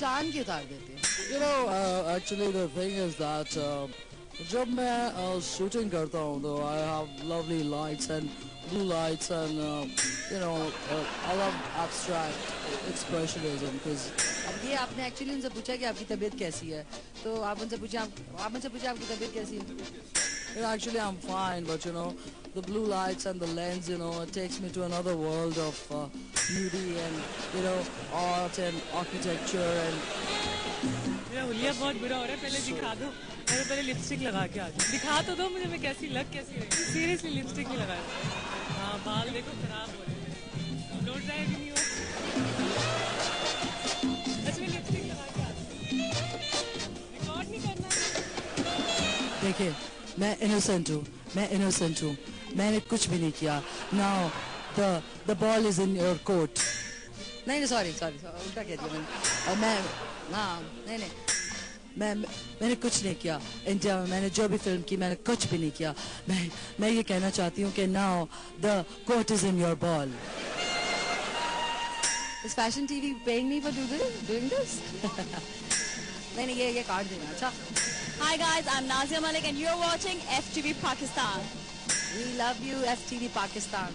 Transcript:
چاند کی اتار دیتے ہیں You know, uh, actually the thing is that uh, جب میں شوٹنگ کرتا ہوں تو I have lovely lights and blue lights and uh, you know uh, I love abstract expressionism because اب یہ آپ نے ایکچولی ان سے پوچھا کہ آپ کی طبیعت کیسی ہے تو آپ ان سے پوچھا آپ ان سے پوچھا آپ کی طبیعت کیسی ہے actually I'm fine but you know the blue lights and the lens you know it takes me to another world of uh, beauty and you know art and architecture and میرا ہولیا بہت برا ہو رہا ہے پہلے دکھا دو میں پہلے لپسٹک لگا کے آ جاؤں دکھا تو دو مجھے میں کیسی لگ کیسی رہی سیریسلی لپسٹک نہیں لگایا ہاں بال دیکھو خراب ہو رہے لوٹ جائے بھی نہیں ہو اچھا میں لپسٹک لگا کے آتی ریکارڈ نہیں کرنا دیکھیں میں انوسینٹ ہوں میں انوسینٹ ہوں۔ میں نے کچھ بھی نہیں کیا۔ Now the the ball is in your کوٹ نہیں نہیں سوری سوری الٹا کہہ دیا میں نے۔ اور میں ہاں نہیں نہیں۔ میں میں نے کچھ نہیں کیا۔ انڈیا میں میں نے جو بھی فلم کی میں نے کچھ بھی نہیں کیا۔ میں میں یہ کہنا چاہتی ہوں کہ now the court is in your ball we paying me for do this doing this نہیں یہ کاٹ دینا اچھا۔ Hi guys I Nazia Malik and you are watching F T V Pakistan we love you F T V Pakistan